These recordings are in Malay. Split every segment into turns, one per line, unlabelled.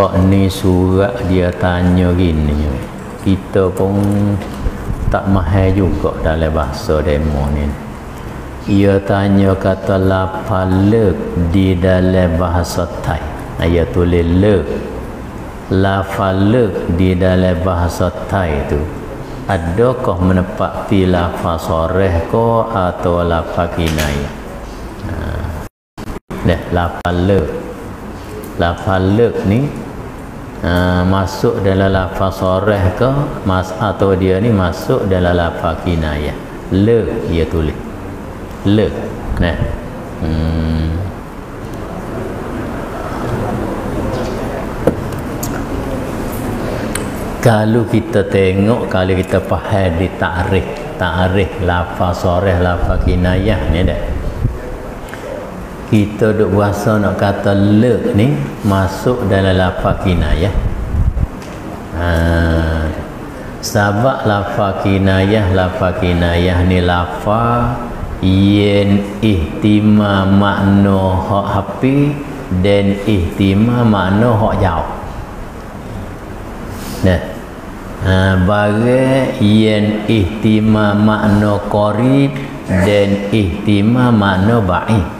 hak ni surat dia tanya gini. Kita pun tak mahal juga dalam bahasa demo ni. Ia tanya kata lapalek di dalam bahasa Thai? Ia tulis lek. Lafalek di dalam bahasa Thai tu? Adakah menepati lafaz soreh ko atau lafaz kinayah ha. Dah, lafalek lafalek ni uh, masuk dalam lafaz soreh ke? Mas atau dia ni masuk dalam lafaz kinayah. Le ia tulis. Le. Nah. Hmm. kalau kita tengok kalau kita faham di ta'rif ta'rif lafaz soreh lafaz kinayah ni dah kita duk puasa nak kata le ni masuk dalam lafaz kinayah. Ha. sebab lafaz kinayah lafaz kinayah ni lafaz yen ihtima makna hak hapi dan ihtima makna hak jauh. Nah. Ha, bagi yen ihtima makna qarib dan ihtima makna ba'id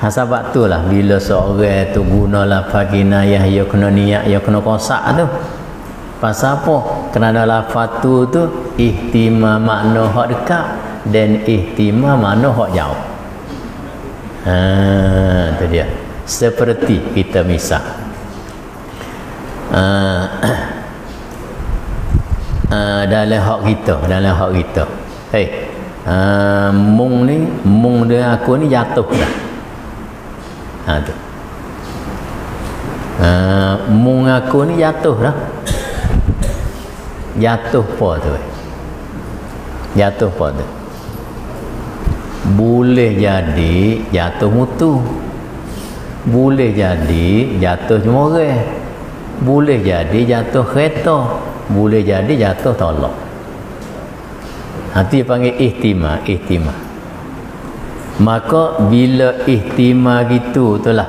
Ha sebab tu lah bila seorang tu guna lafaz kinayah ya kena niat ya kena kosak tu. Pasal apa? Kerana lafaz tu tu ihtimam makna hak dekat dan ihtimam makna hak jauh. Ha tu dia. Seperti kita misal. Ha, ha dalam hak kita, dalam hak kita. Hei. Ha, mung ni, mung dia aku ni jatuh dah ha tu. Ha, mung aku ni jatuh dah. Jatuh apa tu jatuh apa tu. Boleh jadi jatuh mutu. Boleh jadi jatuh jemoreh boleh jadi jatuh kereta. Boleh jadi jatuh tolak. Hati panggil ihtimah, ihtimah maka bila ihtimam gitu itulah.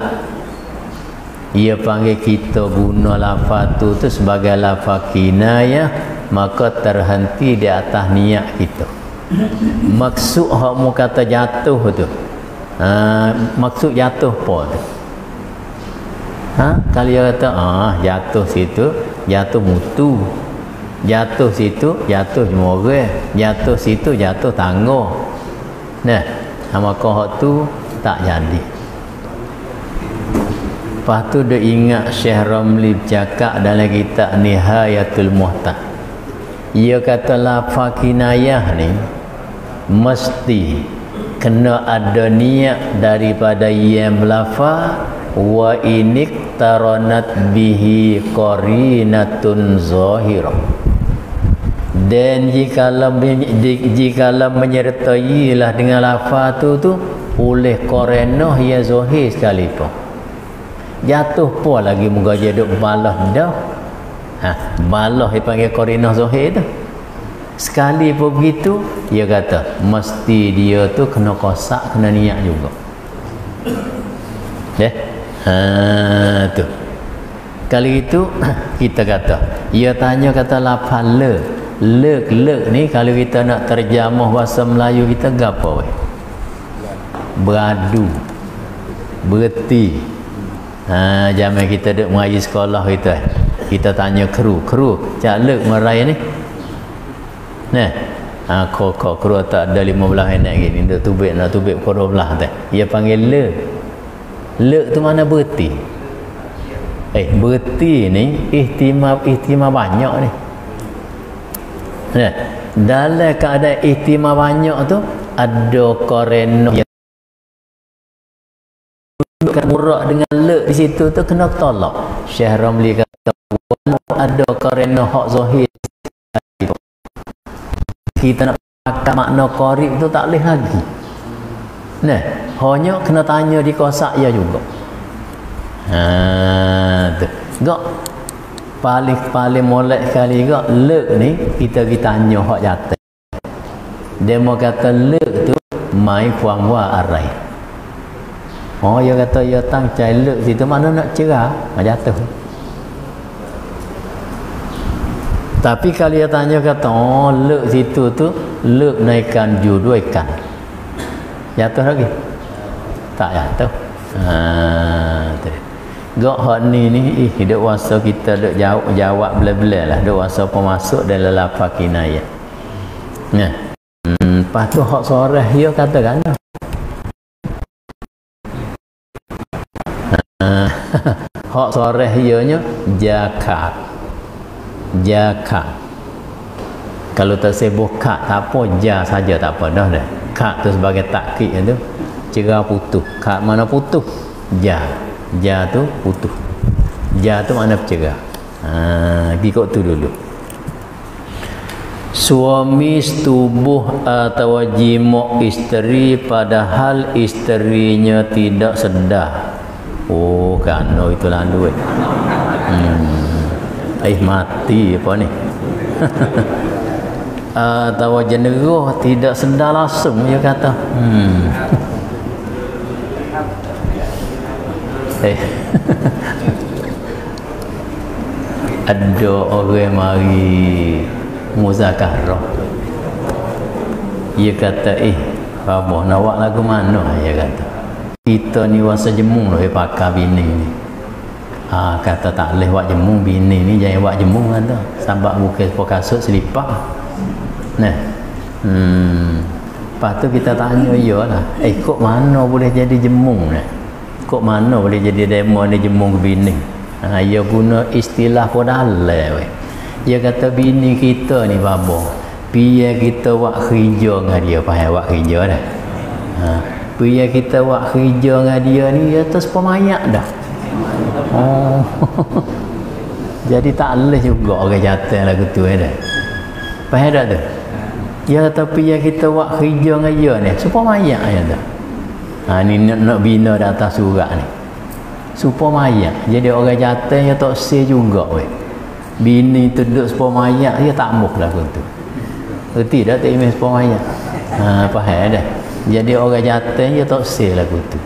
Ia panggil kita guna lafaz tu tu sebagai lafaz kinayah maka terhenti di atas niat kita. Maksud hak mu kata jatuh tu. Ha, maksud jatuh apa tu? Ha? kalau dia kata ah, jatuh situ jatuh mutu. Jatuh situ jatuh jemurah jatuh situ jatuh tangguh nah maka hak tu tak jadi. Lepas tu dia ingat Syekh Ramli bercakap dalam kitab Nihayatul Muhtah. Ia kata lafaz kinayah ni mesti kena ada niat daripada yang lafaz wa inik taranat bihi qarinatun zahirah dan jika jika menyertai lah dengan lafaz tu tu oleh korenoh ya zahir sekali pun. Jatuh pun lagi muka dia duk balah dah. Ha balah dia panggil korenoh zahir tu sekali pun begitu dia kata mesti dia tu kena kosak kena niat juga. Eh? Ha tu. Kali itu kita kata ia tanya kata lafaz le lek-lek ni kalau kita nak terjemah bahasa Melayu kita gapo weh? Beradu. Bereti ha zaman kita duk mengaji sekolah kita kita tanya kru kru cak lek merai ni? Nah. Ha ko ko kru tak ada 15 enak gini nak tubik nak tubik ko 12 teh dia panggil le lek tu mana bereti eh bereti ni ihtimam ihtimam banyak ni Ya. Dalam keadaan ihtimam banyak tu ada koreno bukan murak dengan le di situ tu kena tolak. Syekh Ramli kata ada koreno hak zahir kita nak pakai makna qarib tu tak boleh lagi. Nah, hanya kena tanya di kosak ya juga. Ha tu. Gak paling paling molek kali juga lek ni kita kita tanya hak jatuh. Dia mau kata lek tu mai kuang wa arai. Oh dia kata dia tang cai lek situ mana nak cerah? Hak jatuh. Tapi kalau dia tanya kata oh lek situ tu lek naikkan judul ikan. Jatuh lagi? Tak jatuh. Ha, tu. Gak hak ni ni ih hidup wasa kita duk jawab jawab bela-bela lah duk wasa pemasuk dalam lapar kinayah. Nah. Hmm, lepas tu hak soreh dia kata kan. hak soreh ianya jakat. Jakat. Kalau tak sebut kat tak apa ja saja tak apa dah dah. Kat tu sebagai takkid tu cerah putus. Kat mana putus? Ja ja tu putus. Ja tu makna bercerai ha ikut tu dulu. Suami setubuh atau jimuk isteri padahal isterinya tidak sedar. Oh kan no itu lalu eh. Hmm. eh mati apa ni? Atau jeneruh tidak sedar langsung dia kata. Hmm eh. Ada orang mari muzakarah dia kata eh apa nak buat lagu mana? Dia kata kita ni wasa jemung lah pakai bini ni. Ha, kata tak boleh buat jemung bini ni jangan buat jemung kata. Sebab bukan sepuluh kasut selipar. Nah. Hmm. lepas tu kita tanya ya lah eh kok mana boleh jadi jemung ni kok mana boleh jadi demo ni jemung bini? Ha, dia guna istilah podalai we. dia kata bini kita ni babo biar kita buat kerja dengan dia faham? Buat kerja dah. Ha, biar kita buat kerja dengan dia ni dia terus pemayak dah. Oh. Jadi tak boleh juga orang jatuh lagu tu eh, dah. Faham tak tu? Dia kata biar kita buat kerja dengan dia ni supaya mayak ya dah ha, ni nak, nak bina di atas surat ni. Supaya mayat jadi orang jatuh yang tak say juga we. bini tu duduk supaya mayat dia tak muk lah tu. Erti dah tak imej supaya mayat ha, faham dah? Jadi orang jatuh dia tak say lah tu.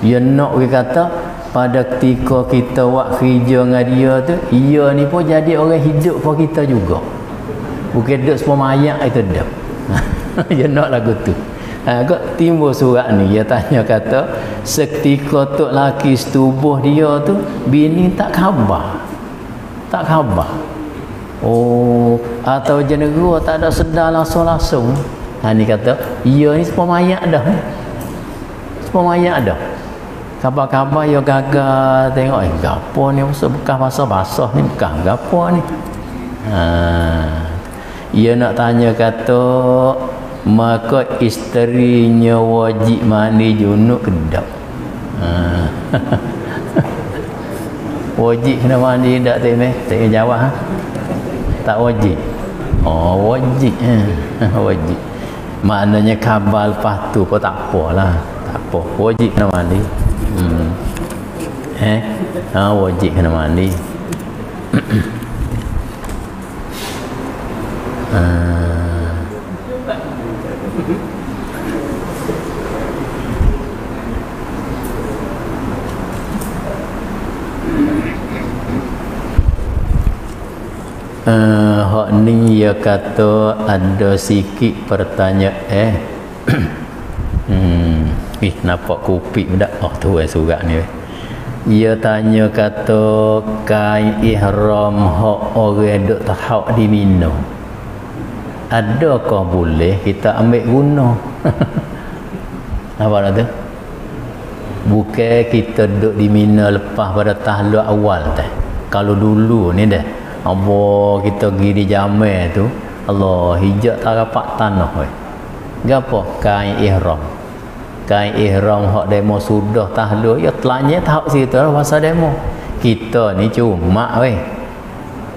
Dia nak kita kata pada ketika kita buat kerja dengan dia tu ia ni pun jadi orang hidup for kita juga. Bukan duduk mayat itu dah dia nak lagu tu ha, kok timbul surat ni dia tanya kata seketika tok laki setubuh dia tu bini tak khabar? Tak khabar. Oh atau jenera tak ada sedar langsung-langsung. Ha, ni kata ia ni semua mayat dah semua mayat dah. Khabar-khabar dia gagal tengok eh gapo ni bekas basah-basah ni bekas gapo ni? Ha, ia nak tanya kata maka isterinya wajib mandi junub kedap ha. wajib kena mandi tak tak tak jawab ha? tak wajib oh wajib ha. wajib maknanya khabar lepas tu pun tak apalah tak apa wajib kena mandi hmm. eh ha, wajib kena mandi ha. Uh, hak ni dia kata ada sikit pertanyaan eh? Hmm ih nampak kopi dak oh tu eh surat ni dia tanya kata kain ihram hak orang duk tahap di minum adakah boleh kita ambil guna? Apa nak tu? Bukan kita duduk di mina lepas pada tahluk awal teh. Kalau dulu ni dah apa kita pergi di jamai tu Allah hijab tak rapat tanah weh. Gapo? Kain ihram. Kain ihram hak demo sudah tahluk. Ya telanya tahap situ lah masa demo. Kita ni cuma weh.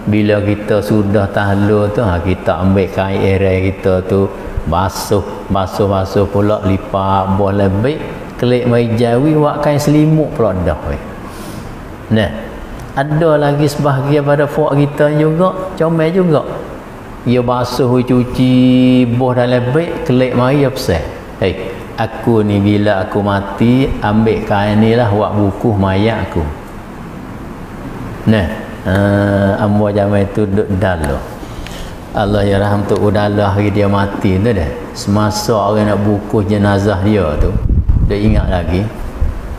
Bila kita sudah tahluk tu ha, kita ambil kain ihram kita tu basuh basuh basuh pula lipat boleh baik kelik mai jawi wak kain selimut pula dah weh. Nah ada lagi sebahagian pada fuak kita juga comel juga. Dia basuh cuci boh dalam baik kelik mari dia pesan hey, aku ni bila aku mati ambil kain ni lah buat buku mayat aku. Nah uh, ambo zaman itu duduk dalam Allah ya rahmat tu udalah hari dia mati tu dah. Semasa orang nak bukuh jenazah dia tu dia ingat lagi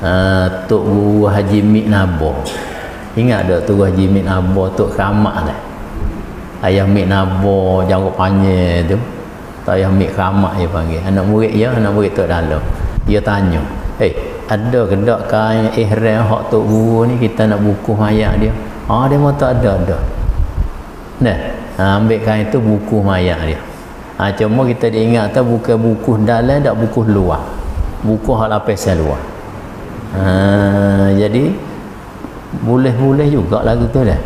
uh, Tok Guru Haji Mik Nabo ingat tak Tok Guru Haji Mik Nabo Tok Keramat lah ayah Mik Nabo jangkut panjang tu. Ayah Mik Keramat dia panggil. Anak murid ya anak murid Tok Dalam. Dia tanya eh hey, ada ke tak kain ihram hak tok guru ni? Kita nak buku mayat dia. Ah dia mau tak ada ada. Nah ha, ambil kain tu buku mayat dia. Ha, cuma kita diingat tu bukan buku dalam tak buku luar. Buku hak lapisan luar. Ha, jadi boleh-boleh juga lagu tu dah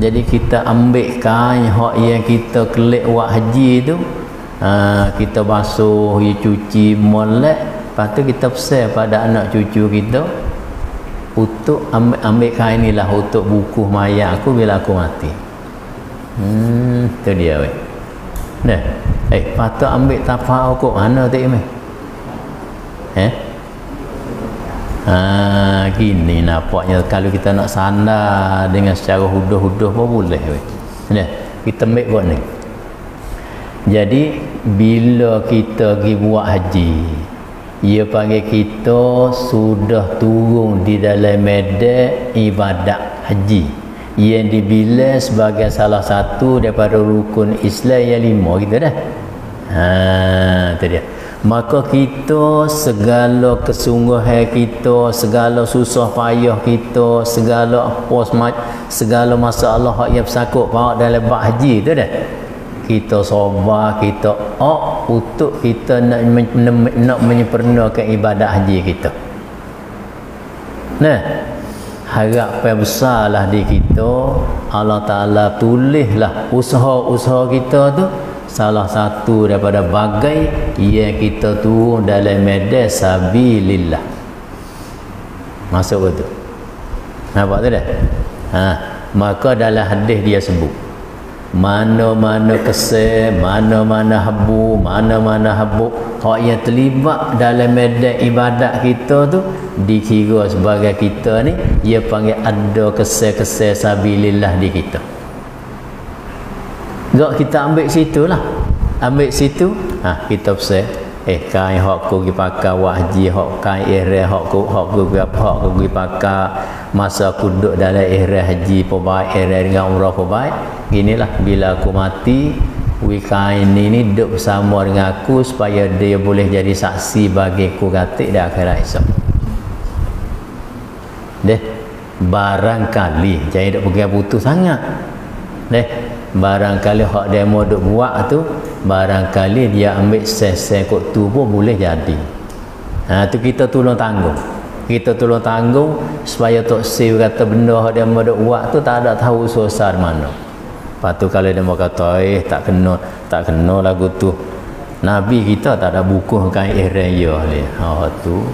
jadi kita ambil kain hak yang kita kelik buat haji tu ha, kita basuh cuci molek Lepas tu kita pesan pada anak cucu kita untuk ambil, ambil kain inilah untuk buku mayat aku bila aku mati. Hmm, tu dia weh. Nah, eh patut ambil tapak aku mana tu? Eh? Ha, gini nampaknya kalau kita nak sandar dengan secara huduh-huduh pun boleh weh. Nah, kita ambil buat ni. Jadi bila kita pergi buat haji, ia panggil kita sudah turun di dalam medan ibadat haji yang dibilai sebagai salah satu daripada rukun Islam yang lima kita dah ha tu dia maka kita segala kesungguhan kita segala susah payah kita segala apa segala masalah yang bersakut pada dalam bab haji tu dah. Kita sabar kita oh untuk kita nak nak menyempurnakan ibadat haji kita. Nah harapan besarlah di kita Allah Ta'ala tulislah usaha-usaha kita tu salah satu daripada bagai yang kita tu dalam medan sabilillah. Masuk betul nampak tu dah ha, maka dalam hadis dia sebut mana-mana kesel, mana-mana habu, mana-mana habu hak yang terlibat dalam medan ibadat kita tu dikira sebagai kita ni dia panggil ada kesel-kesel sabilillah di kita Gak kita ambil situ lah. Ambil situ. Ha, kita pesan eh kain hak ku pergi pakai wahji hak kain ihram hak ku hak ku hak ku pergi pakai. Masa aku duduk dalam ihram haji perbaik ihram dengan umrah perbaik inilah bila aku mati wika ini ni duduk bersama dengan aku supaya dia boleh jadi saksi bagi aku katik di akhirat esok. Deh barangkali jangan duduk pergi putus sangat. Deh barangkali hak mau duduk buat tu barangkali dia ambil sen-sen kot tu pun boleh jadi. Ha tu kita tolong tanggung. Kita tolong tanggung supaya Tok Siv kata benda yang dia mau buat tu tak ada tahu susah mana. Lepas tu kalau mau kata eh tak kena tak kena lagu tu. Nabi kita tak ada buku kain ihram ya ni. Oh tu.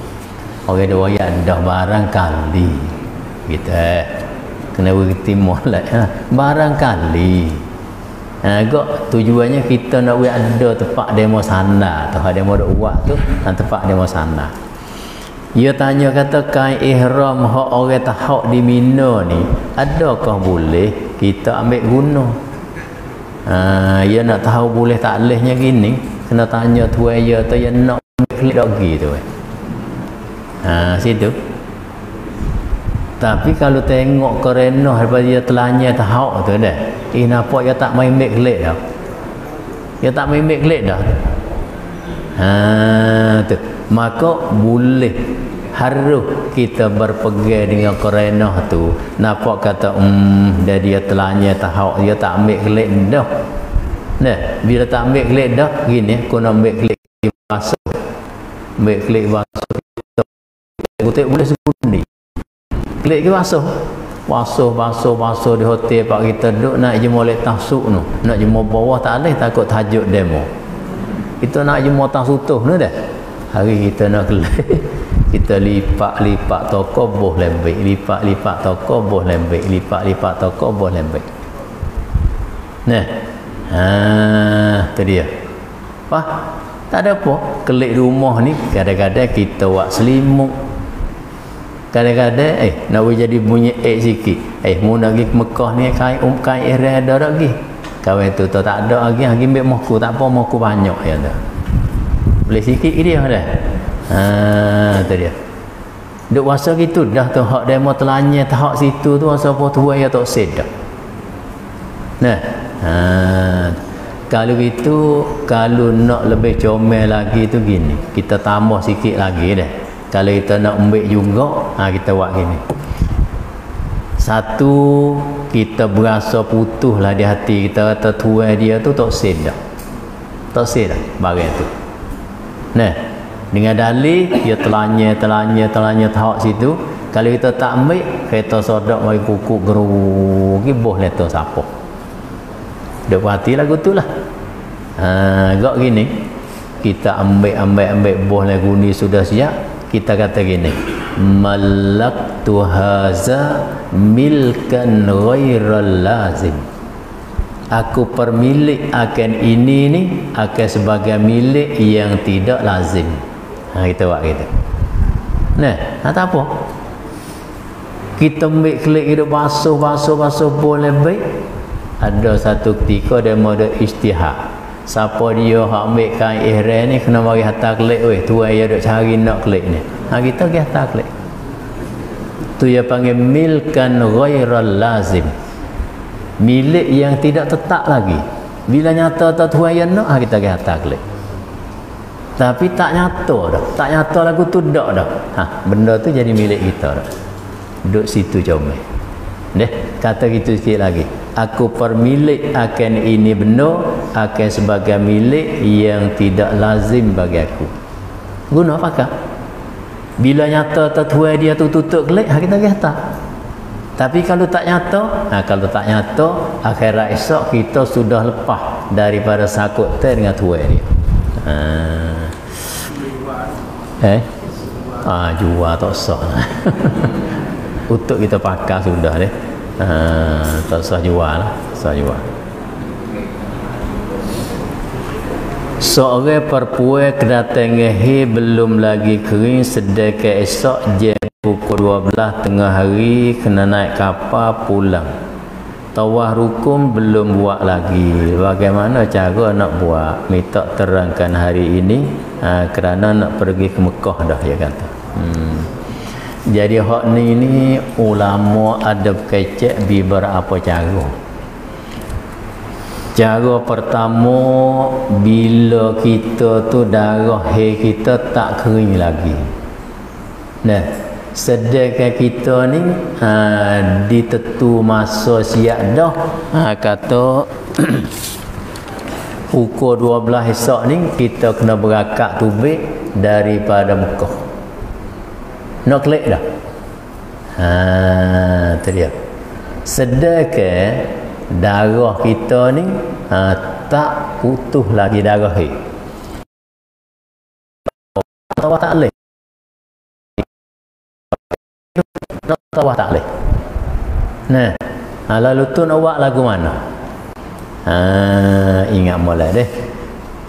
Orang dia wayak dah barang kali kita eh. kena berhenti molek ha? barang kali ha, agak tujuannya kita nak ada tempat demo sana. Tu demo buat tu dan tempat demo sana. Ia tanya kata kain ihram hak orang tak hak di Mina ni adakah boleh kita ambil guna? Ha, ia nak tahu boleh tak lehnya gini. Kena tanya tuan ia tu yang nak klik lagi tu ha, situ tapi kalau tengok kerana daripada dia telanya tahu tu dah eh nampak dia tak main make klik dah. Dia tak main make klik dah. Ha, tu. Maka boleh harus kita berpegang dengan kerenah tu. Nampak kata hmm dia dia telanya tahu dia tak ambil kelik dah. Nah bila tak ambil kelik dah gini kena ambil kelik basuh. Ambil kelik basuh. Kita boleh sebut ni kelik ke basuh? Basuh basuh basuh di hotel pak kita duduk nak je molek tasuk tu nak je bawah tak boleh takut tajuk demo. Kita nak je mau tasutuh ni dah. Hari kita nak kelik kita lipat-lipat toko boh lembik lipat-lipat toko boh lembik lipat-lipat toko boh lembik nah ha tu dia. Apa tak ada apa. Kelik rumah ni kadang-kadang kita buat selimut kadang-kadang eh nak jadi bunyi eh sikit eh mu nak pergi Mekah ni kain um kain ihram ada pergi kawan tu tak ada lagi lagi ambil mohku tak apa mohku banyak ya dah boleh sikit dia dah ha tu dia Duk wasa gitu dah tu hak demo telanya tahak situ tu wasa apa tua ya tak sedap. Nah. Ha. Kalau itu kalau nak lebih comel lagi tu gini. Kita tambah sikit lagi dah. Kalau kita nak ambil juga, ha, kita buat gini. Satu kita berasa putus lah di hati kita kata tua dia tu tak sedap. Tak sedap bagai tu. Nah, dengan dalih dia telanya telanya telanya tahap situ kalau kita tak ambil kereta sodak mari kukuk geru giboh leto siapa dia berhati lagu tu lah ha, gini kita ambil ambil ambil boh lagu ni sudah siap kita kata gini malak tuhaza milkan ghairal lazim. Aku permilik akan ini ni akan sebagai milik yang tidak lazim. Ha, kita buat kita nah ha, tak apa. Kita ambil klik hidup basuh basuh basuh boleh baik ada satu ketika dia mau ada istihad siapa dia hak ambil kain ihram ni kena bagi hantar klik weh tu dia duk cari nak klik ni. Ha, kita pergi hantar klik tu dia panggil milkan ghairal lazim. Milik yang tidak tetap lagi. Bila nyata tak tuan yang nak ha, kita pergi hantar klik tapi tak nyata dah. Tak nyata lagu tu dak dah. Ha, benda tu jadi milik kita dah. Duduk situ comel deh kata gitu sikit lagi aku permilik akan ini benda akan sebagai milik yang tidak lazim bagi aku guna apakah bila nyata tertuai dia tu tutup kelik ha, kita kata tapi kalau tak nyata ha, kalau tak nyata akhirat esok kita sudah lepas daripada sakut ter dengan tuai dia ha. Eh? Ah, jual tak sah. Untuk kita pakai sudah deh. Ah, tak sah jual lah. Sah jual. Seorang perempuan kedatangan he belum lagi kering sedekah esok je pukul 12 tengah hari kena naik kapal pulang tawah rukun belum buat lagi bagaimana cara nak buat minta terangkan hari ini ha, kerana nak pergi ke Mekah dah ya kata hmm. Jadi hak ni ni ulama ada kecek di berapa cara? Cara pertama bila kita tu darah he kita tak kering lagi. Nah sedangkan kita ni ha, ditetu masa siap dah ha, kata pukul 12 esok ni kita kena berakak tubik daripada Mekah nak klik dah. Ha, tu dia. Sedangkan darah kita ni ha, tak putus lagi darah ni. Tak boleh. Nak tawah tak boleh. Nah ha, lalu tu nak buat lagu mana? Ha, ingat mulai deh.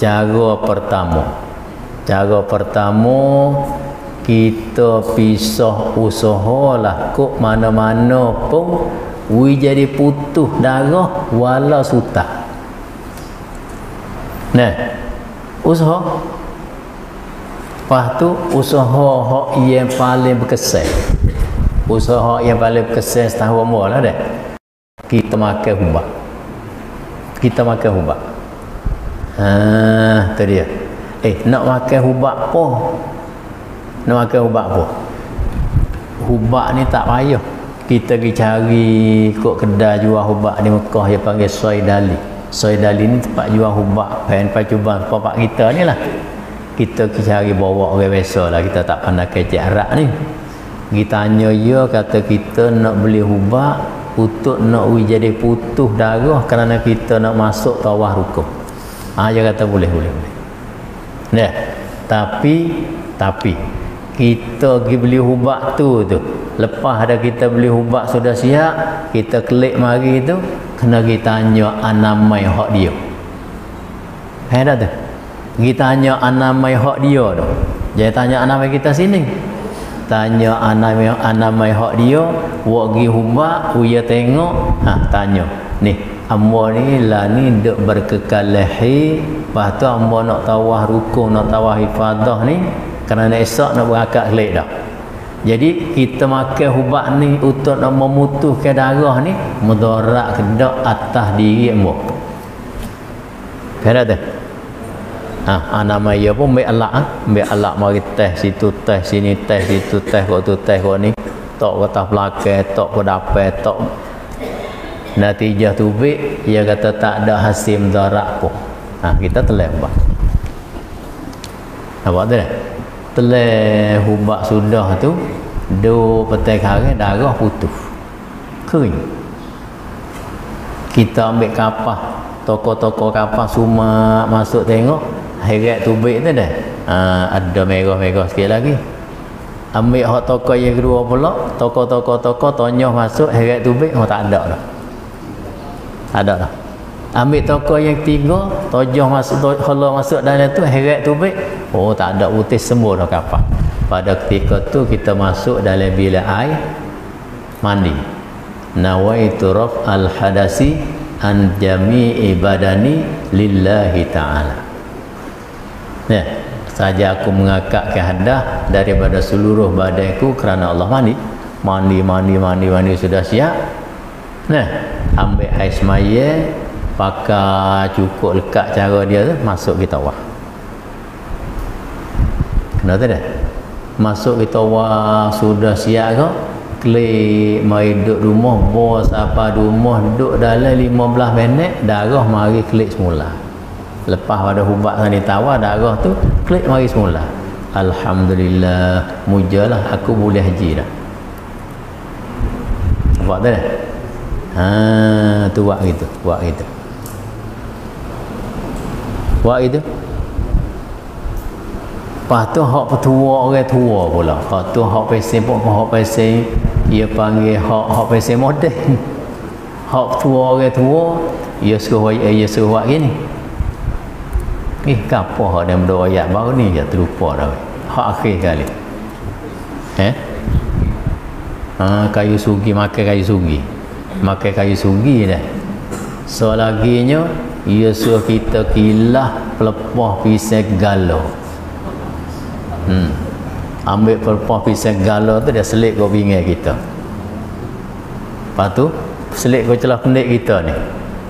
Cara pertama. Cara pertama kita pisah usaha lah kok mana-mana pun we jadi putus darah wala suta nah usaha Lepas tu usaha hak yang paling berkesan. Usaha yang paling berkesan setahun umur lah dah. Kita makan hubak. Kita makan hubak. Ha, tu dia. Eh, nak makan hubak apa? Nak makan hubak apa? Hubak ni tak payah. Kita pergi cari kok kedai jual hubak di Mekah yang panggil Soy Dali. Soy Dali ni tempat jual hubak. Pen pacuban bapak kita ni lah kita cari bawa orang biasa lah kita tak pandai kecek arak ni kita tanya ya kata kita nak beli hubak untuk nak jadi putus darah kerana kita nak masuk tawah rukun ha, dia kata boleh boleh boleh ya. tapi tapi kita pergi beli hubak tu tu. Lepas ada kita beli hubak sudah siap kita klik mari tu kena kita tanya anamai hak dia. Ada tu. Kita tanya anamai hak dia tu. Jangan tanya anamai kita sini. tanya anamai anamai hak dia wak gi hubak uya tengok. Ha tanya. Ni ambo ni lah ni duk berkekal lehi lepas tu ambo nak tawah rukun nak tawah ifadah ni kerana esok nak berakad kelik dah. Jadi kita makan hubak ni untuk nak memutuskan darah ni mudarat kedak atas diri ambo kena tak Ha, nama ia pun ambil alak ha? ambil alak mari teh situ teh sini teh situ teh kau tu teh kau ni. Tok kata belakang tok kau dapat tok. Natijah tu bik ia kata tak ada hasil mudarat pun. Ha, kita telah ubah nampak tu dah telah ubah sudah tu do petai hari darah putus. Kering. Kita ambil kapah toko-toko kapah semua masuk tengok heret tubik tu dah. Ha, ada merah-merah sikit lagi. Ambil hak toko yang kedua pula toko-toko-toko tonyoh masuk heret tubik oh tak ada dah. Ada dah ambil toko yang tiga tojoh masuk kalau masuk dalam tu heret tubik oh tak ada putih semua dah kapal pada ketika tu kita masuk dalam bilik air mandi nawaitu raf al hadasi an jami'i badani lillahi ta'ala Ya, saja aku mengakak kehendak daripada seluruh badanku kerana Allah mandi. Mandi, mandi, mandi, mandi sudah siap. Nah, ambil air semaya, pakai cukup lekat cara dia tu, masuk kita wah. Kenapa tak? Masuk kita wah sudah siap ke? Klik mai duduk rumah, bos apa rumah, duduk dalam 15 minit, darah mari klik semula lepas pada hubat sana tawar darah tu klik mari semula Alhamdulillah mujalah aku boleh haji dah tu dah ha, tu buat gitu buat gitu buat gitu lepas tu hak petua orang tua pula hak tu hak pesen pun hak pesen ia panggil hak hak pesen moden hak tua orang tua ia suruh ia suruh buat gini Eh, apa hak dia berdoa ayat baru ni je terlupa dah. Hak akhir kali. Eh? Ha, kayu sugi makan kayu sugi. Makan kayu sugi dah. So laginya ia suruh kita kilah pelepah pisang galo. Hmm. Ambil pelepah pisang galo tu dia selit kau bingai kita. Lepas tu selit kau celah pendek kita ni.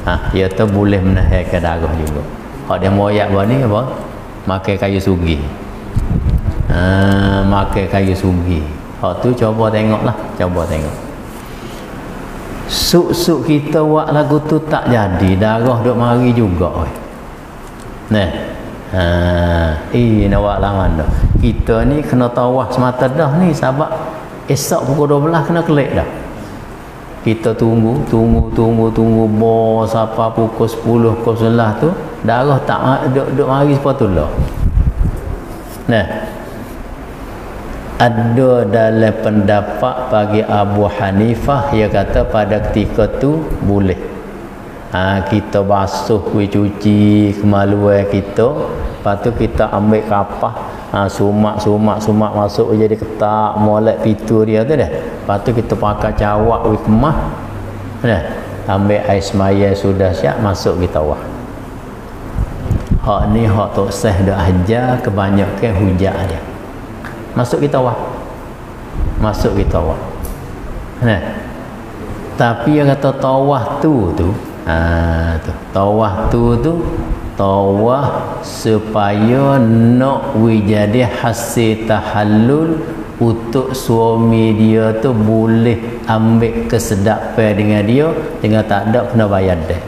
Ha, ia tu boleh menahan darah juga. Hak dia moyak buat ni apa? Makan kayu sugi. Ha, makan kayu sugi. Hak tu cuba tengoklah, cuba tengok. Suk-suk kita buat lagu tu tak jadi, darah duk mari juga oi. Nah. Ha, eh nak buat lawan dah. Kita ni kena tawah semata dah ni sebab esok pukul 12 kena kelik dah. Kita tunggu tunggu tunggu tunggu. Bos apa pukul 10 pukul 11 tu darah tak duk duk mari sepatutlah nah ada dalam pendapat bagi Abu Hanifah dia kata pada ketika tu boleh. Ha, kita basuh kuih cuci kemaluan kita. Lepas tu kita ambil kapah. Ha, sumak sumak sumak masuk jadi ketak molek pintu dia tu dah. Lepas tu kita pakai cawak wikmah dah. Ambil air semaya sudah siap masuk kita wah hak ni hak tok seh dah ajar kebanyakan hujah dia masuk kita wah masuk kita wah nah. Tapi yang kata tawah tu tu. Ha, tu. Tawah tu tu. Tawah supaya nak wijadi hasil tahallul untuk suami dia tu boleh ambil kesedapan dengan dia dengan tak ada kena bayar dah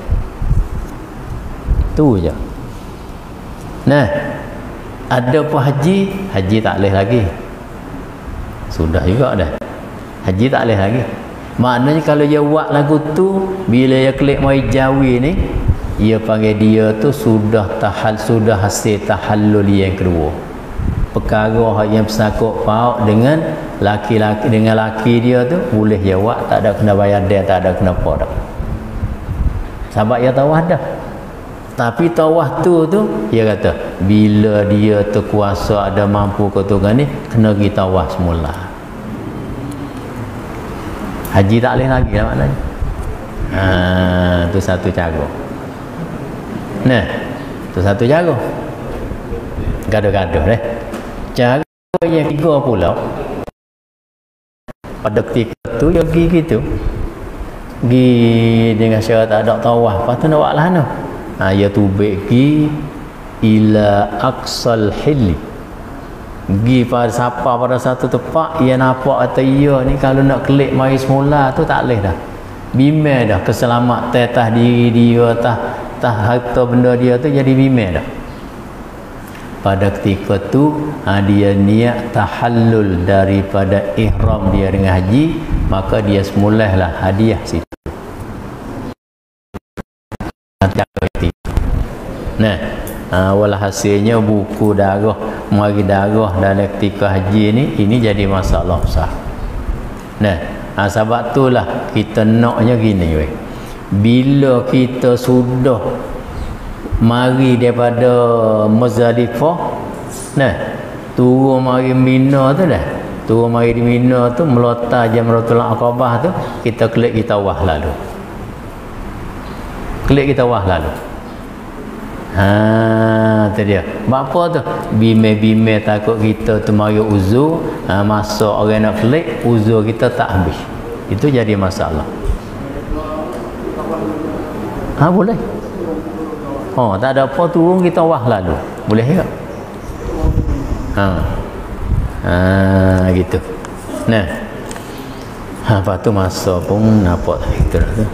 tu je. Nah ada pun haji? Haji tak boleh lagi. Sudah juga dah. Haji tak boleh lagi. Maknanya kalau dia buat lagu tu bila dia klik mai jawi ni ia panggil dia tu sudah tahal sudah hasil tahallul yang kedua. Perkara yang bersangkut paut dengan laki-laki dengan laki dia tu boleh jawab tak ada kena bayar dia tak ada kena apa dah. Sebab ia tawah dah tapi tawah tu tu dia kata bila dia terkuasa ada mampu ketukan ni kena kita tawah semula. Haji tak boleh lagi lah maknanya. Ha, tu satu cara. Nah tu satu cara. Gaduh-gaduh deh cara yang tiga pula. Pada ketika tu dia pergi gitu. Pergi dengan syarat ada tawah lepas tu nak buat lah no. Dia tubik pergi ila aqsal hilli. Pergi pada siapa pada satu tempat ia nampak kata ia ni kalau nak klik mari semula tu tak boleh dah. Bimbang dah keselamat tetah diri dia tah tah harta benda dia tu jadi bimbang dah. Pada ketika tu ha, dia niat tahallul daripada ihram dia dengan haji maka dia semulahlah hadiah situ nah ha, walhasilnya buku darah mari darah dalam ketika haji ni ini jadi masalah besar. Nah ha, sebab itulah kita naknya gini weh. Bila kita sudah mari daripada Muzdalifah nah turun mari Mina tu dah turun mari di Mina tu melota Jamratul Aqabah tu kita klik kita wah lalu. Klik kita wah lalu ha tu dia apa tu bime-bime takut kita tu mari uzur ha, masuk orang nak klik uzur kita tak habis itu jadi masalah ha boleh Oh, tak ada apa turun kita wah lalu. Boleh ke? Ha. Ha, gitu. Nah. Ha, apa tu masa pun nampak itu tu.